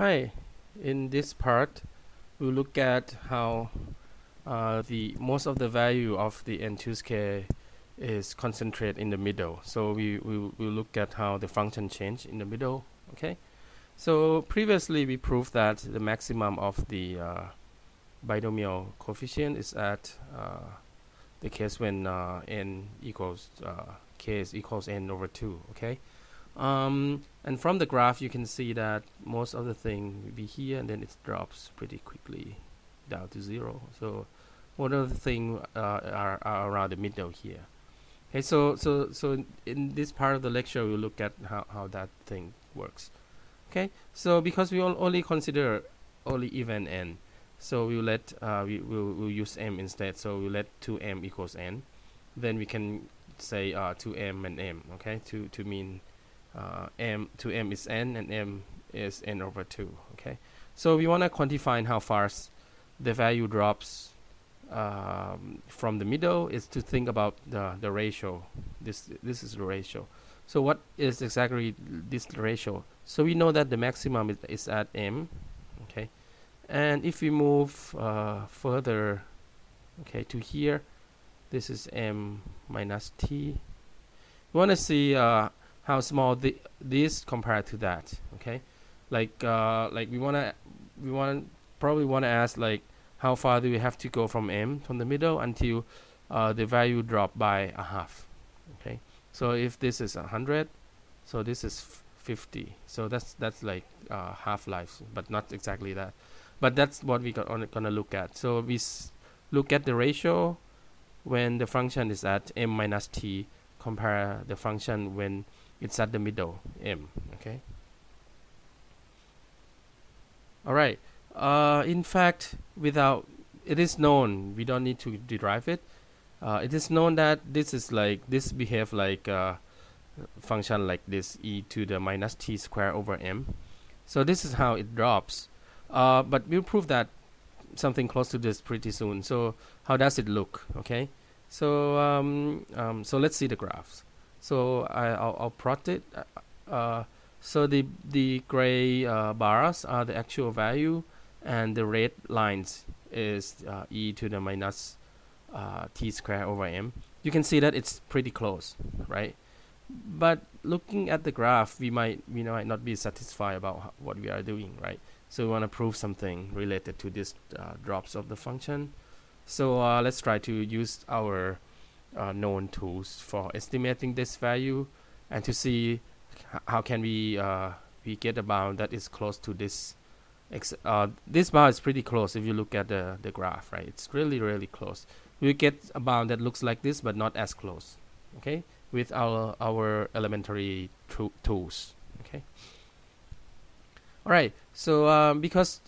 Hi, in this part we'll look at how uh, the most of the value of the n choose k is concentrated in the middle. So we will we'll look at how the function change in the middle. Okay. So previously we proved that the maximum of the uh, binomial coefficient is at uh, the case when uh, n equals uh, k is equals n over 2. Okay. Um, and from the graph you can see that most of the thing will be here and then it drops pretty quickly down to zero. So one of the thing uh, are, are around the middle here. Okay so so so in this part of the lecture we'll look at how, how that thing works. Okay so because we only consider only even n so we'll let uh, we will we'll use m instead. So we'll let 2m equals n. Then we can say uh, 2m and m okay? To to mean uh, m to m is n and m is n over 2 okay? So we want to quantify how fast the value drops um, from the middle is to think about the, the ratio. This this is the ratio. So what is exactly this ratio? So we know that the maximum is, is at m okay? And if we move uh, further okay to here this is m minus t. We want to see uh, how small the, this compared to that okay? Like uh, like we want to we want probably want to ask like how far do we have to go from m from the middle until uh, the value drop by a half okay? So if this is a 100 so this is 50 so that's that's like uh, half life but not exactly that. But that's what we are gonna look at. So we look at the ratio when the function is at m minus t compare the function when it's at the middle m okay? All right. Uh, in fact without it is known we don't need to derive it. Uh, it is known that this is like this behave like a function like this e to the minus t square over m. So this is how it drops. Uh, but we'll prove that something close to this pretty soon. So how does it look okay? So um, um, so let's see the graphs so I, will I'll plot it. Uh, uh, so the the gray uh, bars are the actual value, and the red lines is uh, e to the minus uh, t squared over m. You can see that it's pretty close, right? But looking at the graph, we might we might not be satisfied about what we are doing, right? So we want to prove something related to this uh, drops of the function. So let's try to use our uh, known tools for estimating this value and to see how can we uh, we get a bound that is close to this uh, this bar is pretty close if you look at the, the graph right? It's really really close. We get a bound that looks like this but not as close okay with our our elementary tools okay? All right so um, because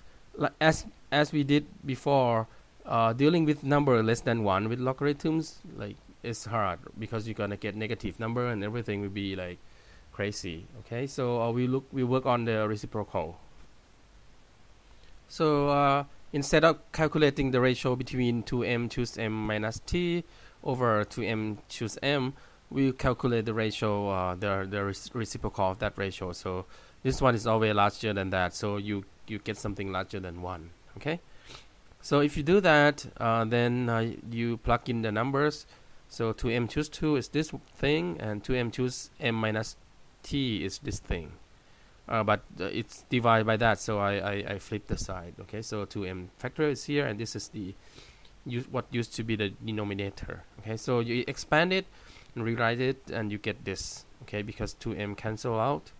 as as we did before uh, dealing with number less than one with logarithms like it's hard because you're gonna get negative number and everything will be like crazy okay? So uh, we look we work on the reciprocal so uh, instead of calculating the ratio between 2m choose m minus t over 2m choose m we calculate the ratio uh, the the reciprocal of that ratio. So this one is always larger than that so you you get something larger than 1 okay? So if you do that uh, then uh, you plug in the numbers so 2m choose 2 is this thing, and 2m choose m minus t is this thing. Uh, but uh, it's divided by that, so I, I, I flip the side. Okay, so 2m factor is here, and this is the what used to be the denominator. Okay, so you expand it and rewrite it, and you get this. Okay, because 2m cancel out,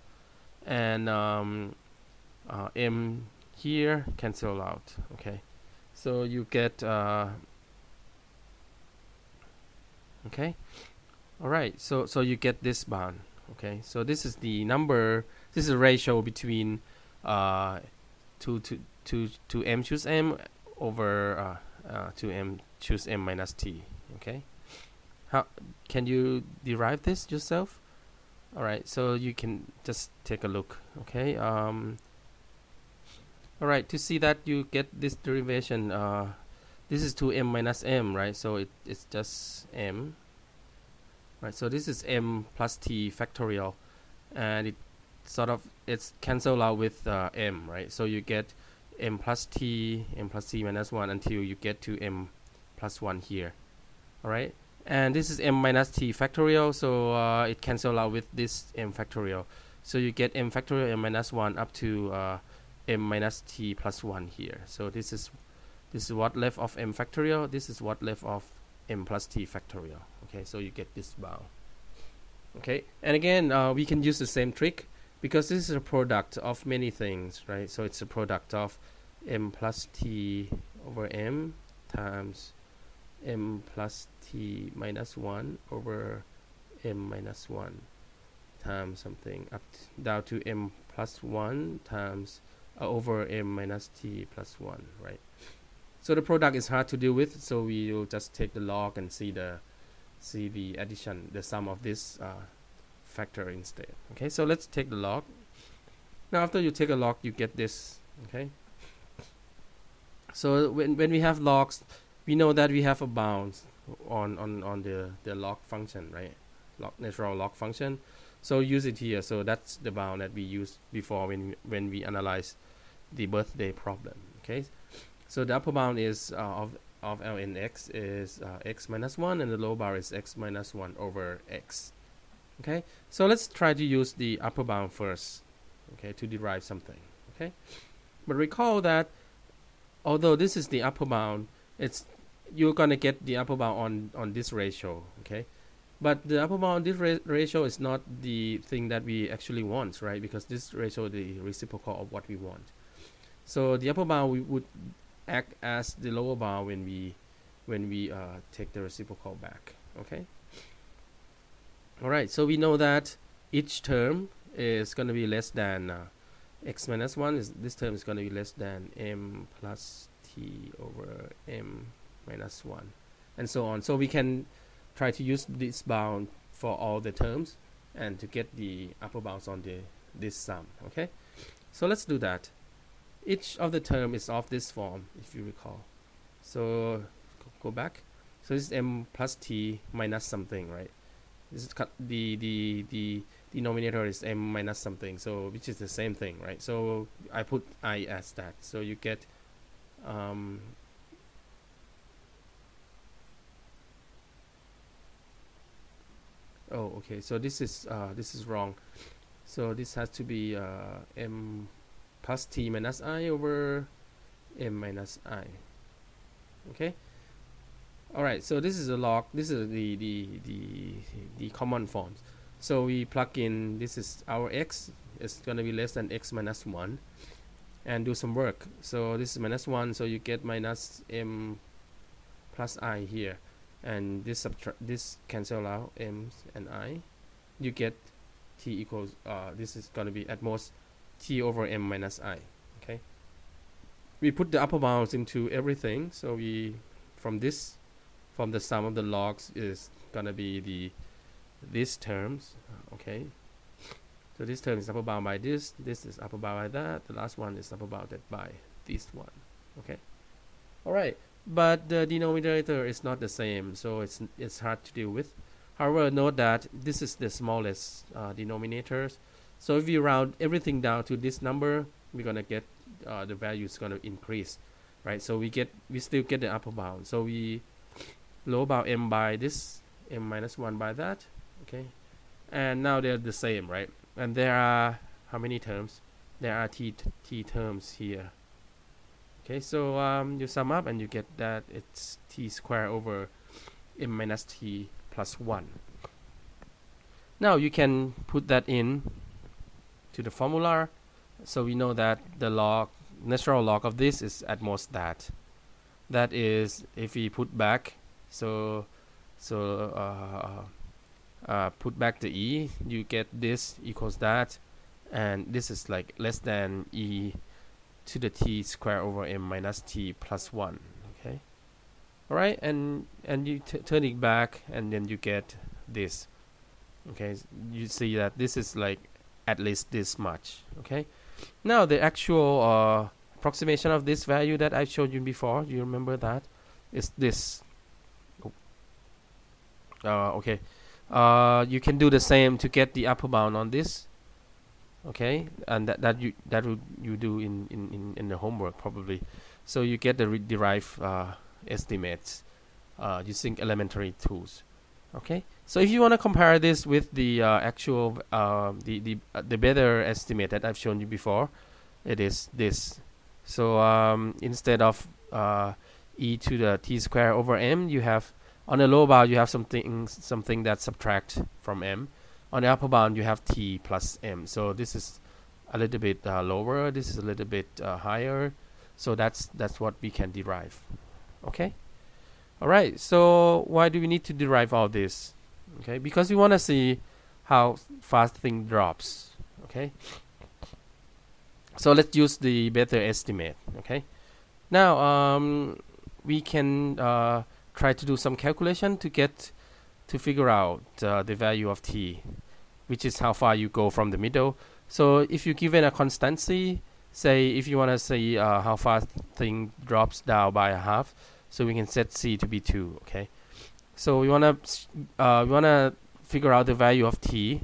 and um, uh, m here cancel out. Okay, so you get uh, okay? All right so so you get this bound okay? So this is the number this is a ratio between uh 2 to 2 to m choose m over uh, uh 2 m choose m minus t okay? How can you derive this yourself? All right so you can just take a look okay? Um all right to see that you get this derivation uh this is 2m minus m right? So it, it's just m right? So this is m plus t factorial and it sort of it's cancel out with uh, m right? So you get m plus t m plus t minus 1 until you get to m plus 1 here all right and this is m minus t factorial so uh, it cancel out with this m factorial. So you get m factorial m minus 1 up to uh, m minus t plus 1 here. So this is this is what left of m factorial. This is what left of m plus t factorial. Okay so you get this bound okay and again uh, we can use the same trick because this is a product of many things right? So it's a product of m plus t over m times m plus t minus 1 over m minus 1 times something up down to m plus 1 times uh, over m minus t plus 1 right so the product is hard to deal with so we will just take the log and see the see the addition the sum of this uh, factor instead. Okay so let's take the log. Now after you take a log you get this okay? So when, when we have logs we know that we have a bound on on on the the log function right? Log natural log function. So use it here. So that's the bound that we used before when when we analyze the birthday problem okay so the upper bound is uh, of of ln x is uh, x minus 1 and the lower bar is x minus 1 over x. Okay? So let's try to use the upper bound first okay to derive something okay? But recall that although this is the upper bound it's you're gonna get the upper bound on on this ratio okay? But the upper bound this ra ratio is not the thing that we actually want right? Because this ratio is the reciprocal of what we want. So the upper bound we would act as the lower bound when we when we uh, take the reciprocal back okay? All right so we know that each term is going to be less than uh, x minus 1 is this term is going to be less than m plus t over m minus 1 and so on. So we can try to use this bound for all the terms and to get the upper bounds on the this sum okay? So let's do that each of the term is of this form if you recall. So go back. So this is m plus t minus something right? This is the the the denominator is m minus something so which is the same thing right? So I put i as that. So you get um, oh okay. So this is uh, this is wrong. So this has to be uh, m plus t minus i over m minus i. Okay? All right so this is a log this is the the the the common forms. So we plug in this is our x it's going to be less than x minus 1 and do some work. So this is minus 1 so you get minus m plus i here. And this subtract this cancel out m and i. You get t equals uh, this is going to be at most t over m minus i okay? We put the upper bounds into everything so we from this from the sum of the logs is gonna be the these terms okay? So this term is upper bound by this this is upper bound by that the last one is upper bounded by this one okay? All right but the denominator is not the same so it's it's hard to deal with. However note that this is the smallest uh, denominators so if we round everything down to this number we're gonna get uh, the value is gonna increase right? So we get we still get the upper bound. So we lower bound m by this m minus 1 by that okay? And now they're the same right? And there are how many terms? There are t t terms here okay? So um, you sum up and you get that it's t squared over m minus t plus 1 now you can put that in to the formula so we know that the log natural log of this is at most that. That is if we put back so so uh, uh, put back the e you get this equals that and this is like less than e to the t square over m minus t plus 1 okay? All right and and you turn it back and then you get this okay? You see that this is like at least this much okay? Now the actual uh, approximation of this value that I showed you before you remember that is this. Uh, okay. Uh, you can do the same to get the upper bound on this okay? And that, that you that would you do in, in, in, in the homework probably. So you get the derived uh, estimates uh, using elementary tools okay? So if you want to compare this with the uh, actual uh, the the uh, the better estimate that I've shown you before it is this. So um, instead of uh, e to the t square over m you have on the lower bound you have something something that subtract from m. On the upper bound you have t plus m. So this is a little bit uh, lower this is a little bit uh, higher. So that's that's what we can derive. Okay all right so why do we need to derive all this? Okay because we want to see how fast thing drops okay? So let's use the better estimate okay? Now um, we can uh, try to do some calculation to get to figure out uh, the value of t which is how far you go from the middle. So if you given a constancy say if you want to see uh, how fast thing drops down by a half so we can set c to be 2 okay? So we want to uh, we want to figure out the value of t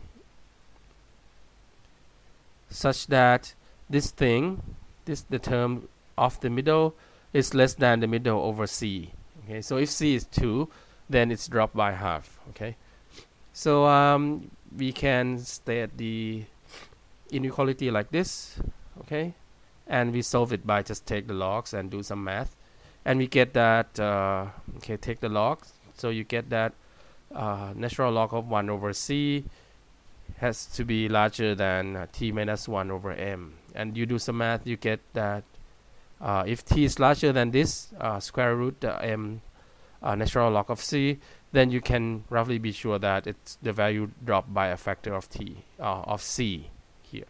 such that this thing this the term of the middle is less than the middle over c okay? So if c is 2 then it's dropped by half okay? So um, we can state the inequality like this okay? And we solve it by just take the logs and do some math and we get that uh, okay take the log. So you get that uh, natural log of 1 over c has to be larger than uh, t minus 1 over m. And you do some math you get that uh, if t is larger than this uh, square root uh, m natural log of c then you can roughly be sure that it's the value dropped by a factor of t of c here.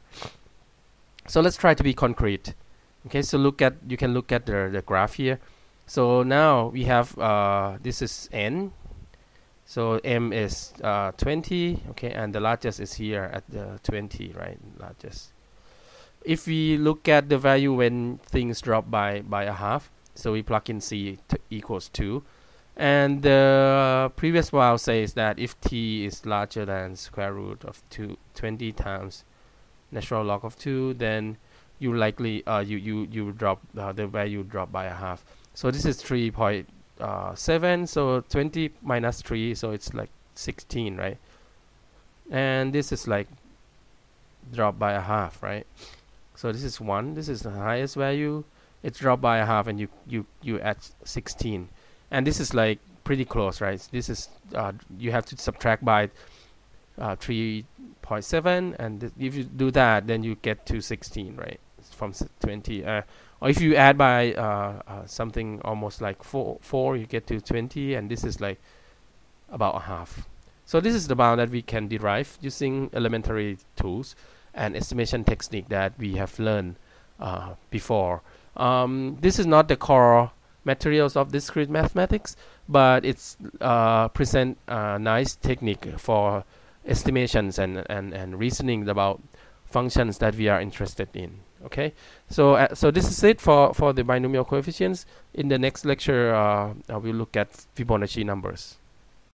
So let's try to be concrete. Okay so look at you can look at the, the graph here so now we have uh, this is n. So m is uh, 20 okay and the largest is here at the 20 right largest. If we look at the value when things drop by by a half so we plug in c equals 2 and the previous while says that if t is larger than square root of two, 20 times natural log of 2 then you likely uh, you you you drop uh, the value drop by a half so this is 3.7 uh, so 20 minus 3 so it's like 16 right? And this is like drop by a half right? So this is 1 this is the highest value. It's dropped by a half and you you you add 16 and this is like pretty close right? This is uh, you have to subtract by uh, 3.7 and if you do that then you get to 16 right from 20 uh, or if you add by uh, uh, something almost like 4 4 you get to 20 and this is like about a half so this is the bound that we can derive using elementary tools and estimation technique that we have learned uh, before. Um, this is not the core materials of discrete mathematics, but it's uh, present a nice technique for estimations and, and, and reasoning about functions that we are interested in. Okay, so uh, so this is it for, for the binomial coefficients. In the next lecture, uh, we'll look at Fibonacci numbers.